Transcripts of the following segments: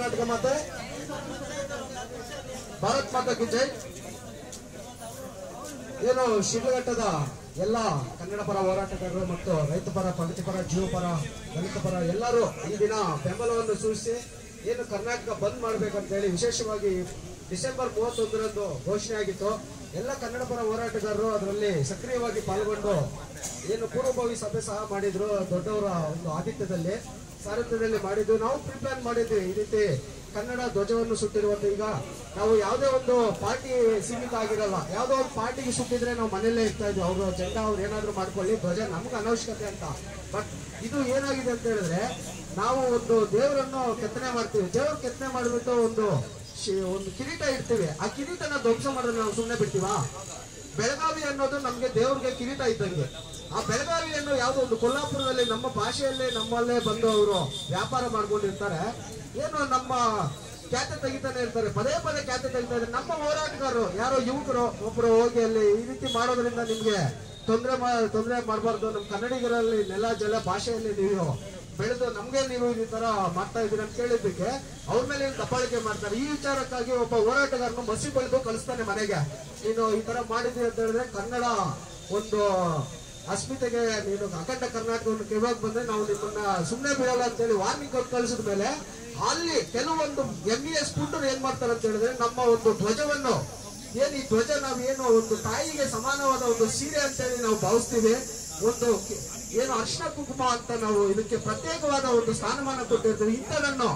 ಕರ್ನಾಟಕ ಮಾತೆ. ಭಾರತ್ ಮಾತಾ ಜೈ. ಏನು ಶಿಡ್ಲಘಟ್ಟದ ಎಲ್ಲ ಕನ್ನಡ ಪರ ಹೋರಾಟಗಾರರು ಮತ್ತು ರೈತ ಪರ ಪ್ರಗತಿ ಪರ, ಜೀವ ಪರ, ದಲಿತ ಪರ ಎಲ್ಲರೂ ಈ ದಿನ ಬೆಂಬಲವನ್ನು ಸೂಚಿಸಿ ಏನು ಕರ್ನಾಟಕ ಬಂದ್ ಮಾಡ್ಬೇಕಂತ ಹೇಳಿ ವಿಶೇಷವಾಗಿ ಡಿಸೆಂಬರ್ ಮೂವತ್ತೊಂದರಂದು ಘೋಷಣೆ ಆಗಿತ್ತು. ಎಲ್ಲ ಕನ್ನಡ ಪರ ಹೋರಾಟಗಾರರು ಅದರಲ್ಲಿ ಸಕ್ರಿಯವಾಗಿ ಪಾಲ್ಗೊಂಡು ಏನು ಪೂರ್ವಭಾವಿ ಸಭೆ ಸಹ ಮಾಡಿದ್ರು ದೊಡ್ಡವರ ಒಂದು ಆತಿಥ್ಯದಲ್ಲಿ. ಸಾರಥ್ಯದಲ್ಲಿ ಮಾಡಿದ್ದು ನಾವು ಪ್ರಿಪ್ಲಾನ್ ಮಾಡಿದ್ವಿ ಈ ರೀತಿ ಕನ್ನಡ ಧ್ವಜವನ್ನು ಸುಟ್ಟಿರುವಂತ ಈಗ ನಾವು ಯಾವುದೇ ಒಂದು ಪಾರ್ಟಿ ಸೀಮಿತ ಆಗಿರಲ್ಲ, ಯಾವುದೋ ಒಂದು ಪಾರ್ಟಿಗೆ ಸುಟ್ಟಿದ್ರೆ ನಾವು ಮನೆಯಲ್ಲೇ ಇರ್ತಾ ಇದ್ವಿ. ಅವರು ಜಂಡ ಅವ್ರು ಏನಾದ್ರು ಮಾಡ್ಕೊಳ್ಳಿ, ಧ್ವಜ ನಮ್ಗೆ ಅನವಶ್ಯಕತೆ ಅಂತ. ಬಟ್ ಇದು ಏನಾಗಿದೆ ಅಂತ ಹೇಳಿದ್ರೆ, ನಾವು ಒಂದು ದೇವರನ್ನು ಕೆತ್ತನೆ ಮಾಡ್ತೀವಿ. ದೇವ್ರ ಕೆತ್ತನೆ ಮಾಡಿಬಿಟ್ಟು ಒಂದು ಒಂದು ಕಿರೀಟ ಇಡ್ತೀವಿ. ಆ ಕಿರೀಟನ ಧ್ವಂಸ ಮಾಡಿದ್ರೆ ನಾವು ಸುಮ್ಮನೆ ಬಿಡ್ತೀವಾ? ಬೆಳಗಾವಿ ಅನ್ನೋದು ನಮ್ಗೆ ದೇವ್ರಿಗೆ ಕಿರೀಟ ಇದ್ದಂಗೆ. ಆ ಬೆಳಗಾವಿ ಅನ್ನೋ ಯಾವುದೋ ಒಂದು ಕೊಲ್ಲಾಪುರದಲ್ಲಿ ನಮ್ಮ ಭಾಷೆಯಲ್ಲೇ ನಮ್ಮಲ್ಲೇ ಬಂದು ಅವರು ವ್ಯಾಪಾರ ಮಾಡ್ಕೊಂಡಿರ್ತಾರೆ. ಏನು ನಮ್ಮ ಖ್ಯಾತೆ ತೆಗಿತಾನೆ ಇರ್ತಾರೆ. ಪದೇ ಪದೇ ಖ್ಯಾತೆ ತೆಗಿತಾರೆ ನಮ್ಮ ಹೋರಾಟಗಾರರು ಯಾರೋ ಯುವಕರು, ಒಬ್ರು ಹೋಗಿ ಅಲ್ಲಿ ಈ ರೀತಿ ಮಾಡೋದ್ರಿಂದ ನಿಮ್ಗೆ ತೊಂದರೆ ತೊಂದರೆ ಮಾಡಬಾರ್ದು ನಮ್ಮ ಕನ್ನಡಿಗರಲ್ಲಿ ನೆಲ, ಜಲ ಭಾಷೆಯಲ್ಲಿ ನೀವು ಬೆಳೆದು ನಮ್ಗೆ ನೀವು ಈ ತರ ಮಾಡ್ತಾ ಇದೀರ ಅಂತ ಕೇಳಿದ್ದಕ್ಕೆ ಅವ್ರ ಮೇಲೆ ಏನ್ ದಬ್ಬಾಳಿಕೆ ಮಾಡ್ತಾರೆ? ಈ ವಿಚಾರಕ್ಕಾಗಿ ಒಬ್ಬ ಹೋರಾಟಗಾರನು ಮಸಿ ಬೆಳೆದು ಕಲಿಸ್ತಾನೆ ಮನೆಗೆ. ನೀನು ಈ ತರ ಮಾಡಿದ್ರಿ ಅಂತ ಹೇಳಿದ್ರೆ ಕನ್ನಡ ಒಂದು ಅಸ್ಮಿತೆಗೆ ನೀನು ಅಖಂಡ ಕರ್ನಾಟಕವನ್ನು ಕೆಳಗೆ ಬಂದ್ರೆ ನಾವು ನಿಮ್ಮನ್ನ ಸುಮ್ಮನೆ ಬಿಡಲ್ಲ ಅಂತ ಹೇಳಿ ವಾರ್ನಿಂಗ್ ಕೊಟ್ಟು ಕಳಿಸಿದ ಮೇಲೆ ಅಲ್ಲಿ ಕೆಲವೊಂದು ಎಂ ಇ ಎಸ್ ಪುಟ್ಟರು ಏನ್ ಮಾಡ್ತಾರೆ ಅಂತ ಹೇಳಿದ್ರೆ ನಮ್ಮ ಒಂದು ಧ್ವಜವನ್ನು, ಏನ್ ಈ ಧ್ವಜ ನಾವು ಏನು ಒಂದು ತಾಯಿಗೆ ಸಮಾನವಾದ ಒಂದು ಸೀರೆ ಅಂತ ಹೇಳಿ ನಾವು ಭಾವಿಸ್ತೀವಿ ಒಂದು ಏನು ಅರ್ಶನ ಕುಂಕುಮ ಅಂತ ನಾವು ಇದಕ್ಕೆ ಪ್ರತ್ಯೇಕವಾದ ಒಂದು ಸ್ಥಾನಮಾನ ಕೊಟ್ಟಿರ್ತೀವಿ. ಇಂಥದನ್ನು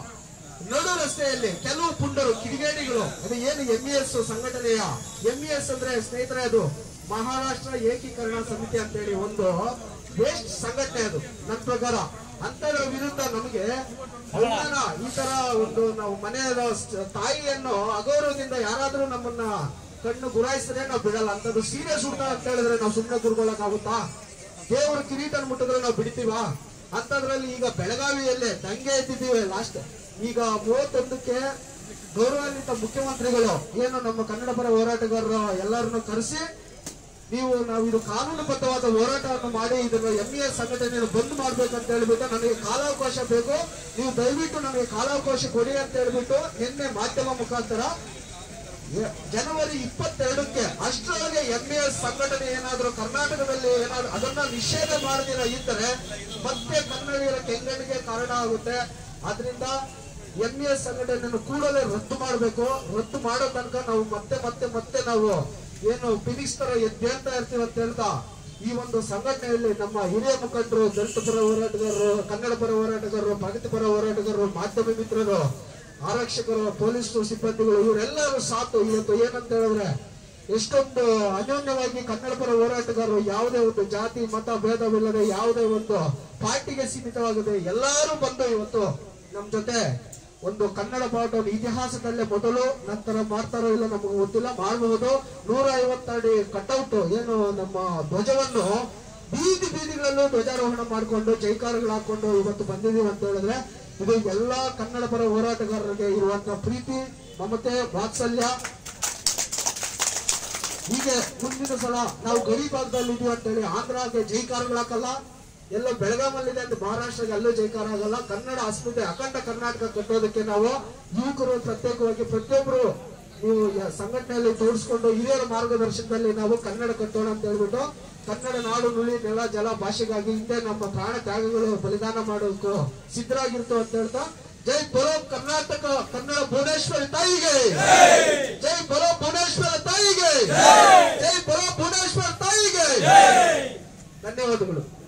ನಡು ರಸ್ತೆಯಲ್ಲಿ ಕೆಲವು ಪುಂಡರು, ಕಿಡಿಗೇಡಿಗಳು, ಅದು ಏನು ಎಂ ಎಸ್ ಸಂಘಟನೆಯ ಎಂ ಎಸ್ ಅಂದ್ರೆ ಸ್ನೇಹಿತರೆ ಅದು ಮಹಾರಾಷ್ಟ್ರ ಏಕೀಕರಣ ಸಮಿತಿ ಅಂತ ಹೇಳಿ ಒಂದು ವೇಸ್ಟ್ ಸಂಘಟನೆ ಅದು, ನನ್ನ ಪ್ರಕಾರ. ಅಂತದ ವಿರುದ್ಧ ನಮಗೆ ಅವಮಾನ, ಈ ತರ ಒಂದು ನಾವು ಮನೆಯ ತಾಯಿಯನ್ನು ಅಗೌರವದಿಂದ ಯಾರಾದ್ರೂ ನಮ್ಮನ್ನ ಕಣ್ಣು ಗುರಾಯಿಸಿದ್ರೆ ನಾವು ಬಿಡಲ್ಲ. ಅಂತದ್ದು ಸೀರಿಯಸ್ ಊಟ ಅಂತ ಹೇಳಿದ್ರೆ ನಾವು ಸುಮ್ಮನೆ ಕೂರ್ಕೊಳ್ಳೋಕ್ಕಾಗುತ್ತಾ ದೇವರ ಕಿರೀಟ ಮುಟ್ಟಿದ್ರೆ ನಾವು ಬಿಡ್ತೀವಾ? ಅಂತದ್ರಲ್ಲಿ ಈಗ ಬೆಳಗಾವಿಯಲ್ಲೇ ದಂಗೆ ಎದ್ದಿದ್ದೀವಿ ಲಾಸ್ಟ್ ಈಗ ಮೂವತ್ತೊಂದಕ್ಕೆ ಗೌರವಾನ್ವಿತ ಮುಖ್ಯಮಂತ್ರಿಗಳು, ಏನು ನಮ್ಮ ಕನ್ನಡ ಪರ ಹೋರಾಟಗಾರರು ಎಲ್ಲರನ್ನು ಕರೆಸಿ, ನೀವು ನಾವು ಇದು ಕಾನೂನುಬದ್ಧವಾದ ಹೋರಾಟವನ್ನು ಮಾಡಿ ಇದನ್ನು ಎಂ ಸಂಘಟನೆಯನ್ನು ಬಂದ್ ಮಾಡ್ಬೇಕಂತ ಹೇಳ್ಬಿಟ್ಟು ನನಗೆ ಕಾಲಾವಕಾಶ ಬೇಕು. ನೀವು ದಯವಿಟ್ಟು ನನಗೆ ಕಾಲಾವಕಾಶ ಕೊಡಿ ಅಂತ ಹೇಳ್ಬಿಟ್ಟು ನಿನ್ನೆ ಮಾಧ್ಯಮ ಮುಖಾಂತರ ಜನವರಿ ಇಪ್ಪತ್ತೆರಡಕ್ಕೆ ಅಷ್ಟರೊಳಗೆ ಎಂ ಎಸ್ ಸಂಘಟನೆ ಏನಾದರೂ ಕರ್ನಾಟಕದಲ್ಲಿ ಏನಾದ್ರು ಅದನ್ನ ನಿಷೇಧ ಮಾಡದಿರ ಇದ್ದರೆ ಮತ್ತೆ ಕನ್ನಡಿಗರ ಕೆಂಗಣ್ಣಿಗೆ ಕಾರಣ ಆಗುತ್ತೆ. ಆದ್ರಿಂದ ಎಂ ಎಸ್ ಸಂಘಟನೆಯನ್ನು ಕೂಡಲೇ ರದ್ದು ಮಾಡಬೇಕು. ರದ್ದು ಮಾಡೋ ತನಕ ನಾವು ಮತ್ತೆ ಮತ್ತೆ ಮತ್ತೆ ನಾವು ಏನು ಫಿನಿಕ್ಸ್ ಎದ್ದೇಳ್ತಾ ಇರ್ತೀವಿ ಅಂತ ಹೇಳ್ತಾ ಈ ಒಂದು ಸಂಘಟನೆಯಲ್ಲಿ ನಮ್ಮ ಹಿರಿಯ ಮುಖಂಡರು, ದಲಿತ ಪರ ಹೋರಾಟಗಾರರು, ಕನ್ನಡ ಪರ ಹೋರಾಟಗಾರರು, ಪ್ರಗತಿ ಪರ ಹೋರಾಟಗಾರರು, ಮಾಧ್ಯಮ ಮಿತ್ರರು, ಆರಕ್ಷಕರು, ಪೊಲೀಸರು, ಸಿಬ್ಬಂದಿಗಳು ಇವರೆಲ್ಲರೂ ಸಾತು ಇವತ್ತು ಏನಂತ ಹೇಳಿದ್ರೆ ಎಷ್ಟೊಂದು ಅನ್ಯೋನ್ಯವಾಗಿ ಕನ್ನಡ ಪರ ಹೋರಾಟಗಾರರು ಯಾವುದೇ ಒಂದು ಜಾತಿ, ಮತ, ಭೇದವಿಲ್ಲದೆ ಯಾವುದೇ ಒಂದು ಪಾರ್ಟಿಗೆ ಸೀಮಿತವಾಗದೆ ಎಲ್ಲರೂ ಬಂದು ಇವತ್ತು ನಮ್ ಜೊತೆ ಒಂದು ಕನ್ನಡ ಪಾಠವನ್ನು ಇತಿಹಾಸದಲ್ಲೇ ಮೊದಲು, ನಂತರ ಮಾಡ್ತಾರೋ ಇಲ್ಲ ನಮಗೆ ಗೊತ್ತಿಲ್ಲ ಮಾಡಬಹುದು ನೂರ ಐವತ್ತಡಿ ಕಟ್ಔಟ್ ಏನು ನಮ್ಮ ಧ್ವಜವನ್ನು ಬೀದಿ ಬೀದಿಗಳಲ್ಲೂ ಧ್ವಜಾರೋಹಣ ಮಾಡಿಕೊಂಡು ಜೈಕಾರಗಳು ಹಾಕೊಂಡು ಇವತ್ತು ಬಂದಿದೀವಿ ಅಂತ ಹೇಳಿದ್ರೆ, ಇದು ಎಲ್ಲಾ ಕನ್ನಡ ಪರ ಹೋರಾಟಗಾರರಿಗೆ ಇರುವಂತಹ ಪ್ರೀತಿ, ಮಮತೆ, ವಾತ್ಸಲ್ಯ. ಹೀಗೆ ಮುಂದಿನ ಸಲ ನಾವು ಗಡಿ ಭಾಗದಲ್ಲಿ ಇದೀವಿ ಅಂತ ಹೇಳಿ ಆಂಧ್ರಗೆ ಜೈಕಾರಗಳು ಹಾಕಲ್ಲ ಎಲ್ಲ ಬೆಳಗಾವಲ್ಲಿದೆ ಅಂತ ಮಹಾರಾಷ್ಟ್ರಗೆ ಅಲ್ಲೂ ಜೈಕಾರ ಆಗಲ್ಲ, ಕನ್ನಡ ಅಸ್ಮಿತೆ ಅಖಂಡ ಕರ್ನಾಟಕ ಕಟ್ಟೋದಕ್ಕೆ ನಾವು ಯುವಕರು ಪ್ರತ್ಯೇಕವಾಗಿ ಪ್ರತಿಯೊಬ್ಬರು ನೀವು ಸಂಘಟನೆಯಲ್ಲಿ ತೋರಿಸ್ಕೊಂಡು ಹಿರಿಯರ ಮಾರ್ಗದರ್ಶನದಲ್ಲಿ ನಾವು ಕನ್ನಡ ಕಟ್ಟೋಣ ಅಂತ ಹೇಳ್ಬಿಟ್ಟು ಕನ್ನಡ ನಾಡು ನುಳಿ ನೆಲ ಜಲ ಭಾಷೆಗಾಗಿ ಹಿಂದೆ ನಮ್ಮ ಪ್ರಾಣ ತ್ಯಾಗಗಳು ಬಲಿದಾನ ಮಾಡೋದಕ್ಕೂ ಸಿದ್ಧರಾಗಿರ್ತು ಅಂತ ಹೇಳ್ತಾ, ಜೈ ಬರೋ ಕರ್ನಾಟಕ, ಕನ್ನಡ ಭುವನೇಶ್ವರಿ ತಾಯಿಗೆ! ಧನ್ಯವಾದಗಳು.